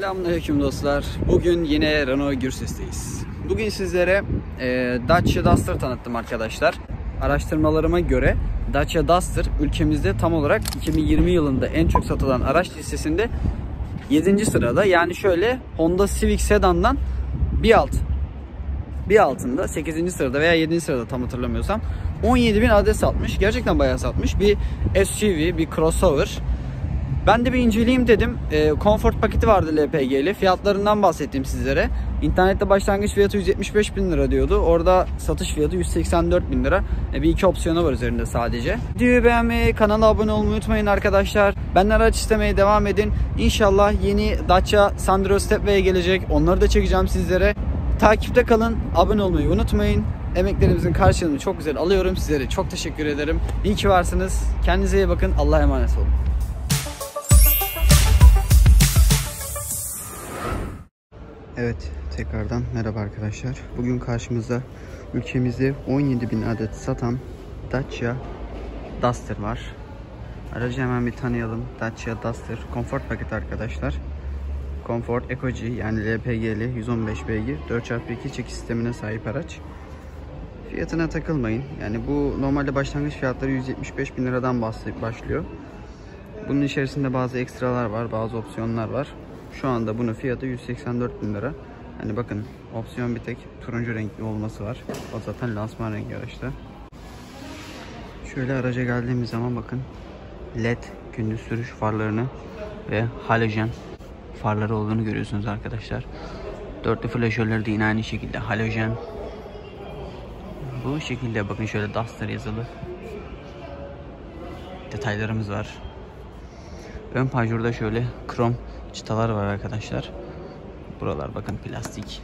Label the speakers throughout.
Speaker 1: Selamünaleyküm dostlar. Bugün yine Renault Gürses'teyiz. Bugün sizlere e, Dacia Duster tanıttım arkadaşlar. Araştırmalarıma göre Dacia Duster ülkemizde tam olarak 2020 yılında en çok satılan araç listesinde 7. sırada. Yani şöyle Honda Civic Sedan'dan bir alt. Bir altında 8. sırada veya 7. sırada tam hatırlamıyorsam 17 bin adet satmış. Gerçekten bayağı satmış. Bir SUV, bir crossover. Ben de bir inceleyeyim dedim. E, Comfort paketi vardı LPG'li. Fiyatlarından bahsettim sizlere. İnternette başlangıç fiyatı 175 bin lira diyordu. Orada satış fiyatı 184 bin lira. E, bir iki opsiyonu var üzerinde sadece. Videoyu beğenmeyi, kanala abone olmayı unutmayın arkadaşlar. Benden araç istemeye devam edin. İnşallah yeni Dacia Sandero Stepway gelecek. Onları da çekeceğim sizlere. Takipte kalın. Abone olmayı unutmayın. Emeklerimizin karşılığını çok güzel alıyorum. Sizlere çok teşekkür ederim. İyi ki varsınız. Kendinize iyi bakın. Allah'a emanet olun. Evet tekrardan merhaba arkadaşlar. Bugün karşımızda ülkemizde 17 bin adet satan Dacia Duster var. Aracı hemen bir tanıyalım. Dacia Duster Comfort paket arkadaşlar. Comfort Eco G yani LPG'li 115 beygir 4x2 çekiş sistemine sahip araç. Fiyatına takılmayın. Yani bu normalde başlangıç fiyatları 175 bin liradan başlıyor. Bunun içerisinde bazı ekstralar var, bazı opsiyonlar var. Şu anda bunun fiyatı 184 bin lira. Hani bakın opsiyon bir tek turuncu renkli olması var. O zaten lansman rengi araçta. Şöyle araca geldiğimiz zaman bakın LED gündüz sürüş farlarını ve halojen farları olduğunu görüyorsunuz arkadaşlar. Dörtlü flaşörleri de yine aynı şekilde halojen. Bu şekilde bakın şöyle Duster yazılı. Detaylarımız var. Ön panjurda şöyle krom çıtalar var arkadaşlar. Buralar bakın plastik.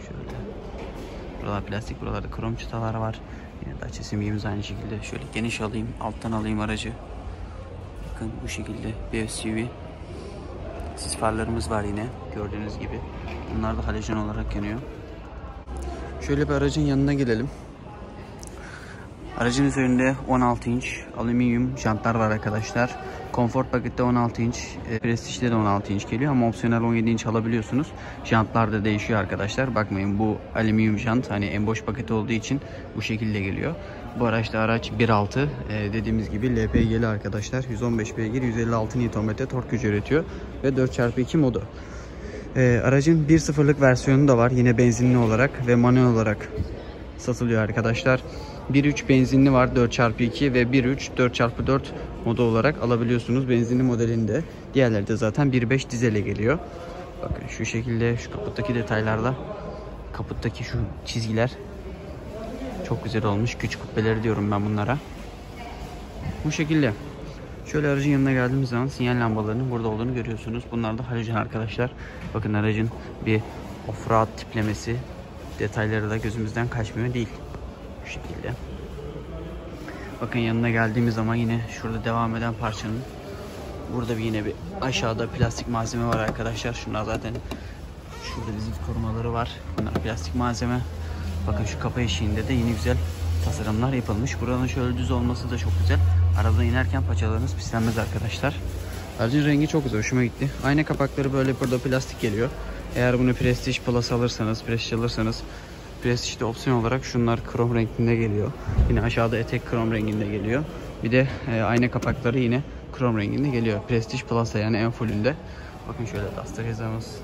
Speaker 1: Şöyle. Buralar plastik, buralarda krom çıtalar var. Yine Dacia simgemiz aynı şekilde. Şöyle geniş alayım, alttan alayım aracı. Bakın bu şekilde bir SUV. Sis farlarımız var yine gördüğünüz gibi. Bunlar da halojen olarak yanıyor. Şöyle bir aracın yanına gelelim. Aracın üzerinde 16 inç alüminyum jantlar var arkadaşlar. Comfort pakette 16 inç, e, Prestige'de de 16 inç geliyor ama opsiyonel 17 inç alabiliyorsunuz. Jantlar da değişiyor arkadaşlar. Bakmayın bu alüminyum jant hani en boş paketi olduğu için bu şekilde geliyor. Bu araçta araç 1.6 e, dediğimiz gibi LPG'li arkadaşlar. 115 beygir 156 Nm tork gücü üretiyor ve 4x2 modu. E, aracın 1.0'lık versiyonu da var yine benzinli olarak ve manuel olarak satılıyor arkadaşlar. 1.3 benzinli var 4x2 ve 1.3 4x4 modu olarak alabiliyorsunuz benzinli modelinde. Diğerleri de zaten 1.5 dizele geliyor. Bakın şu şekilde şu kaputtaki detaylarda kaputtaki şu çizgiler çok güzel olmuş. Küçük kubbeleri diyorum ben bunlara. Bu şekilde. Şöyle aracın yanına geldiğimiz zaman sinyal lambalarının burada olduğunu görüyorsunuz. Bunlar da halojen arkadaşlar. Bakın aracın bir offroad tiplemesi detayları da gözümüzden kaçmıyor değil. Şekilde. Bakın yanına geldiğimiz zaman yine şurada devam eden parçanın burada bir yine bir aşağıda plastik malzeme var arkadaşlar. Şunlar zaten şurada bizim korumaları var. Bunlar plastik malzeme. Bakın şu kapı eşiğinde de yine güzel tasarımlar yapılmış. Buranın şöyle düz olması da çok güzel. Arabadan inerken paçalarınız pislenmez arkadaşlar. Aracın rengi çok güzel. Hoşuma gitti. Ayna kapakları böyle burada plastik geliyor. Eğer bunu Prestige Plus alırsanız, Prestige alırsanız Prestige'de opsiyon olarak şunlar krom renginde geliyor. Yine aşağıda etek krom renginde geliyor. Bir de e, ayna kapakları yine krom renginde geliyor. Prestige Plus'a yani en fullünde. Bakın şöyle Duster yazamız.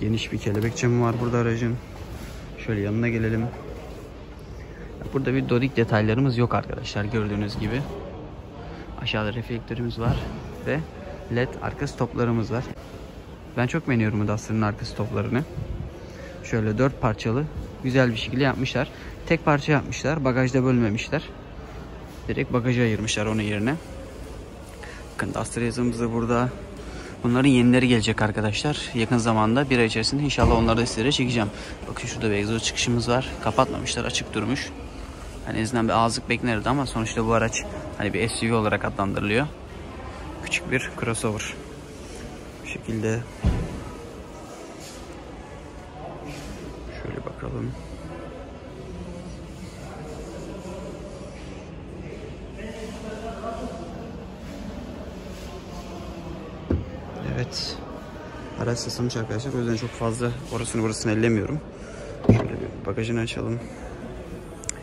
Speaker 1: Geniş bir kelebek camı var burada aracın. Şöyle yanına gelelim. Burada bir dodik detaylarımız yok arkadaşlar gördüğünüz gibi. Aşağıda reflektörümüz var ve led arka stoplarımız var. Ben çok beğeniyorum bu Duster'ın arka stoplarını. Şöyle dört parçalı güzel bir şekilde yapmışlar. Tek parça yapmışlar. Bagajda bölmemişler. Direkt bagaja ayırmışlar onun yerine. Bakın Duster yazımız da burada. Bunların yenileri gelecek arkadaşlar. Yakın zamanda bir ay içerisinde inşallah onları da sizlere çekeceğim. Bakın şurada bir egzoz çıkışımız var. Kapatmamışlar açık durmuş. Hani en azından bir ağızlık beklenirdi ama sonuçta bu araç hani bir SUV olarak adlandırılıyor. Küçük bir crossover. Bu şekilde bakalım. Evet Evet. Araç ısınmış arkadaşlar. O yüzden çok fazla orasını burasını ellemiyorum. Şöyle bir bagajını açalım.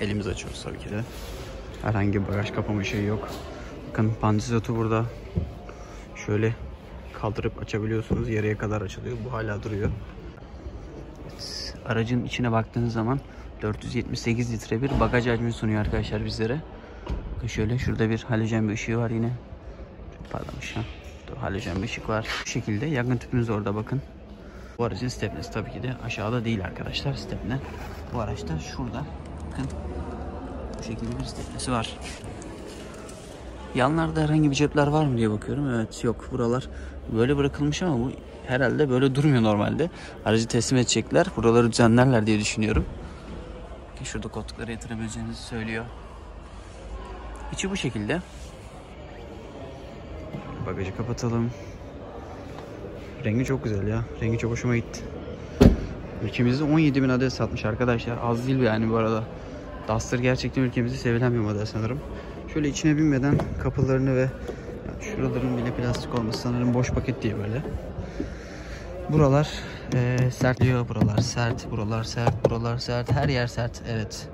Speaker 1: Elimiz açıyoruz tabii ki de. Herhangi bir bagaj kapama şeyi yok. Bakın pandizotu burada. Şöyle kaldırıp açabiliyorsunuz. Yarıya kadar açılıyor. Bu hala duruyor. Aracın içine baktığınız zaman 478 litre bir bagaj hacmi sunuyor arkadaşlar bizlere. Bakın şöyle şurada bir halojen bir ışığı var yine. Pardon ışığı. Dur, halojen bir ışık var. Bu şekilde yakın tüpümüz orada bakın. Bu aracın stepnesi tabii ki de aşağıda değil arkadaşlar stepne. Bu araçta şurada. Bakın. Bu şekilde bir stepnesi var. Yanlarda herhangi bir cepler var mı diye bakıyorum. Evet yok buralar böyle bırakılmış ama bu herhalde böyle durmuyor normalde. Aracı teslim edecekler. Buraları düzenlerler diye düşünüyorum. Şurada koltukları yatırabileceğinizi söylüyor. İçi bu şekilde. Bagajı kapatalım. Rengi çok güzel ya. Rengi çok hoşuma gitti. Ülkemizde 17 bin adet satmış arkadaşlar. Az değil yani bu arada. Duster gerçekten ülkemizde sevilen bir model sanırım. Şöyle içine binmeden kapılarını ve şuraların bile plastik olması sanırım boş paket diye böyle. Buralar e, sert diyor. Buralar sert, buralar sert, buralar sert. Her yer sert. Evet.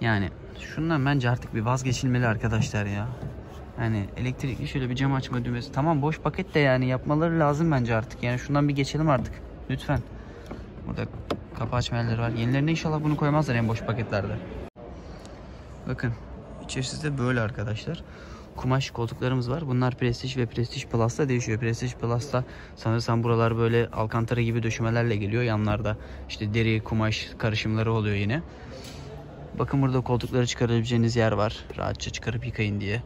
Speaker 1: Yani şundan bence artık bir vazgeçilmeli arkadaşlar ya. Yani elektrikli şöyle bir cam açma düğmesi. Tamam boş paket de yani yapmaları lazım bence artık. Yani şundan bir geçelim artık. Lütfen. Burada kapı açma yerleri var. Yenilerine inşallah bunu koymazlar en boş paketlerde. Bakın içerisi de böyle arkadaşlar. Kumaş koltuklarımız var. Bunlar Prestige ve Prestige Plus'ta değişiyor. Prestige Plus'ta sanırsam buralar böyle alkantara gibi döşemelerle geliyor. Yanlarda işte deri, kumaş karışımları oluyor yine. Bakın burada koltukları çıkarabileceğiniz yer var. Rahatça çıkarıp yıkayın diye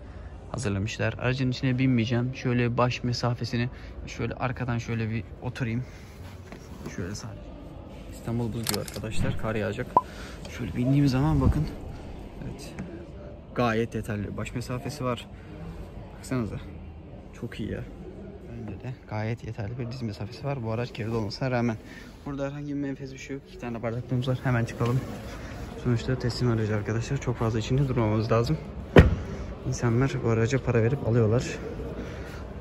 Speaker 1: hazırlamışlar. Aracın içine binmeyeceğim. Şöyle baş mesafesini şöyle arkadan şöyle bir oturayım. Şöyle sadece. İstanbul buz gibi arkadaşlar. Kar yağacak. Şöyle bindiğim zaman bakın. Evet. Gayet yeterli. Baş mesafesi var. Baksanıza. Çok iyi ya. Önde de gayet yeterli bir diz mesafesi var. Bu araç geride olmasına rağmen. Burada herhangi bir menfez bir şey yok. İki tane bardaklığımız var. Hemen çıkalım. Sonuçta teslim aracı arkadaşlar. Çok fazla içinde durmamamız lazım. İnsanlar bu araca para verip alıyorlar.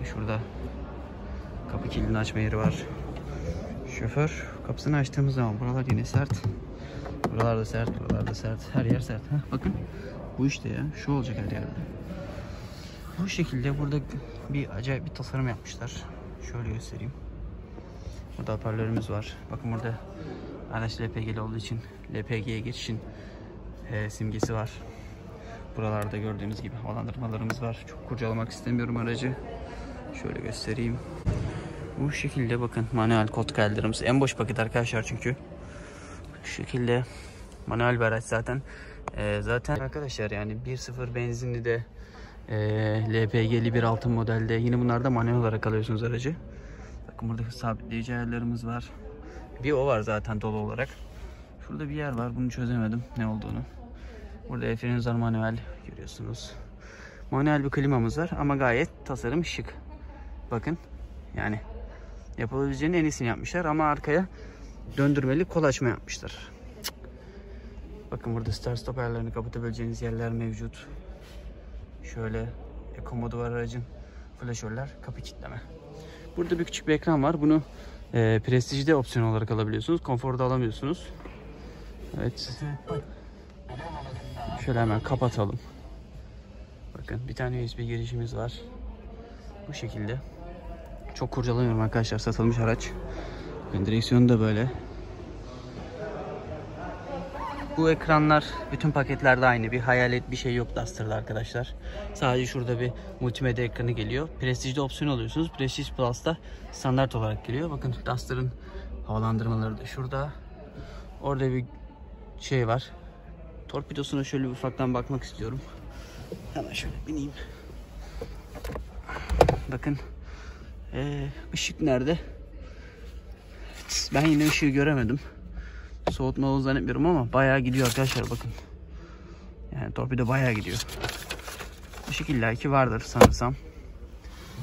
Speaker 1: Şurada kapı kilidini açma yeri var. Şoför kapısını açtığımız zaman buralar yine sert. Buralar da sert, buralar da sert. Her yer sert. Heh, bakın bu işte ya. Şu olacak her yerde. Bu şekilde burada bir acayip bir tasarım yapmışlar. Şöyle göstereyim. Burada hoparlörümüz var. Bakın burada araç LPG'li olduğu için LPG'ye geçişin e, simgesi var. Buralarda gördüğünüz gibi havalandırmalarımız var. Çok kurcalamak istemiyorum aracı. Şöyle göstereyim. Bu şekilde bakın manuel koltuk ayarlarımız. En boş paket arkadaşlar çünkü. Bu şekilde manuel bir araç zaten. Ee, zaten arkadaşlar yani 1.0 benzinli de e, LPG'li bir altın modelde yine bunlarda manuel olarak alıyorsunuz aracı. Bakın burada sabitleyici ayarlarımız var. Bir o var zaten dolu olarak. Şurada bir yer var. Bunu çözemedim ne olduğunu. Burada el frenimiz var manuel görüyorsunuz. Manuel bir klimamız var ama gayet tasarım şık. Bakın yani yapılabileceğinin en iyisini yapmışlar ama arkaya döndürmeli kol açma yapmışlar. Bakın burada start stop ayarlarını kapatabileceğiniz yerler mevcut. Şöyle eko modu var aracın. Flaşörler, kapı kilitleme. Burada bir küçük bir ekran var. Bunu e, Prestige'de opsiyon olarak alabiliyorsunuz. Konforda alamıyorsunuz. Evet. Şöyle hemen kapatalım. Bakın bir tane USB girişimiz var. Bu şekilde. Çok kurcalamıyorum arkadaşlar satılmış araç. Bakın direksiyonu da böyle. Bu ekranlar bütün paketlerde aynı. Bir hayalet bir şey yok Duster'da arkadaşlar. Sadece şurada bir multimedya ekranı geliyor. Prestige'de opsiyon alıyorsunuz. Prestige Plus'ta standart olarak geliyor. Bakın Duster'ın havalandırmaları da şurada. Orada bir şey var. Torpidosuna şöyle bir ufaktan bakmak istiyorum. Hemen şöyle bineyim. Bakın. Ee, ışık nerede? Ben yine ışığı göremedim. Soğutma olduğunu zannetmiyorum ama bayağı gidiyor arkadaşlar bakın. Yani torpido bayağı gidiyor. Işık illaki vardır sanırsam.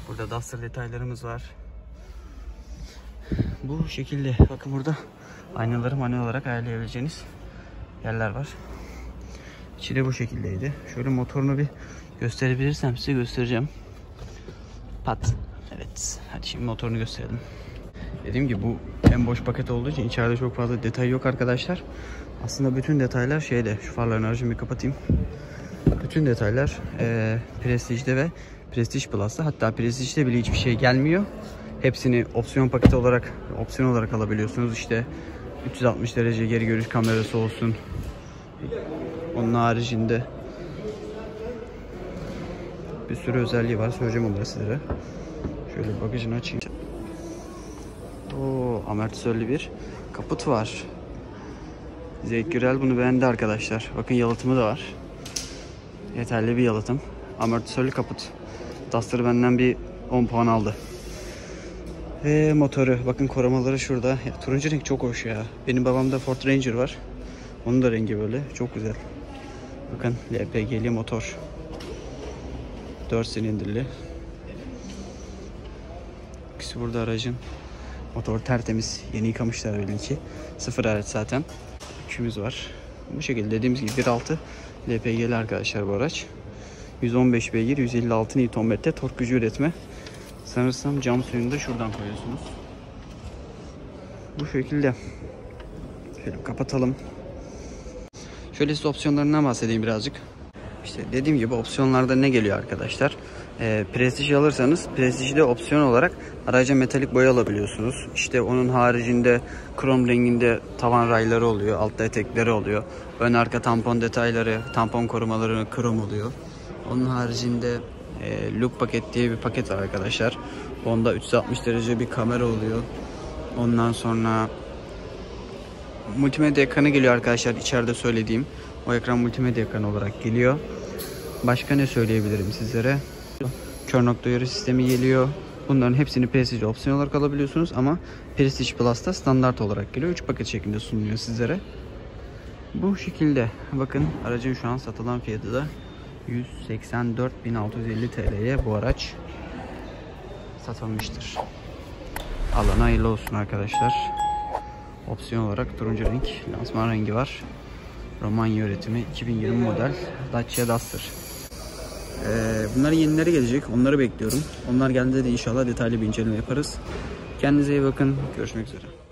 Speaker 1: Burada Duster detaylarımız var. Bu şekilde bakın burada aynaları manuel olarak ayarlayabileceğiniz yerler var. İçi bu şekildeydi. Şöyle motorunu bir gösterebilirsem size göstereceğim. Pat. Evet. Hadi şimdi motorunu gösterelim. Dediğim gibi bu en boş paket olduğu için içeride çok fazla detay yok arkadaşlar. Aslında bütün detaylar şeyde. Şu farların aracını bir kapatayım. Bütün detaylar e, Prestige'de ve Prestige Plus'ta. Hatta Prestige'de bile hiçbir şey gelmiyor. Hepsini opsiyon paketi olarak opsiyon olarak alabiliyorsunuz. İşte 360 derece geri görüş kamerası olsun. Onun haricinde bir sürü özelliği var. Söyleyeceğim onları sizlere. Şöyle bagajını açayım. Oo, amortisörlü bir kaput var. Zevk Gürel bunu beğendi arkadaşlar. Bakın yalıtımı da var. Yeterli bir yalıtım. Amortisörlü kaput. Duster benden bir 10 puan aldı. Ve motoru. Bakın korumaları şurada. Ya, turuncu renk çok hoş ya. Benim babamda Ford Ranger var. Onun da rengi böyle. Çok güzel. Bakın LPG'li motor. 4 silindirli. İkisi burada aracın. Motor tertemiz. Yeni yıkamışlar belli ki. Sıfır araç zaten. Yükümüz var. Bu şekilde dediğimiz gibi 1.6 LPG'li arkadaşlar bu araç. 115 beygir, 156 Nm tork gücü üretme. Sanırsam cam suyunu da şuradan koyuyorsunuz. Bu şekilde. Şöyle kapatalım. Şöyle size opsiyonlarından bahsedeyim birazcık. İşte dediğim gibi opsiyonlarda ne geliyor arkadaşlar? E, Prestige alırsanız Prestige'de opsiyon olarak araca metalik boya alabiliyorsunuz. İşte onun haricinde krom renginde tavan rayları oluyor, altta etekleri oluyor. Ön arka tampon detayları, tampon korumaları krom oluyor. Onun haricinde e, look paket diye bir paket var arkadaşlar. Onda 360 derece bir kamera oluyor. Ondan sonra multimedya ekranı geliyor arkadaşlar içeride söylediğim. O ekran multimedya ekranı olarak geliyor. Başka ne söyleyebilirim sizlere? Kör nokta uyarı sistemi geliyor. Bunların hepsini Prestige opsiyon olarak alabiliyorsunuz ama Prestige Plus'ta standart olarak geliyor. 3 paket şeklinde sunuluyor sizlere. Bu şekilde. Bakın aracın şu an satılan fiyatı da 184.650 TL'ye bu araç satılmıştır. Alana hayırlı olsun arkadaşlar. Opsiyon olarak turuncu renk lansman rengi var. Romanya üretimi 2020 model Dacia Duster. Ee, bunların yenileri gelecek. Onları bekliyorum. Onlar geldiğinde de inşallah detaylı bir inceleme yaparız. Kendinize iyi bakın. Görüşmek üzere.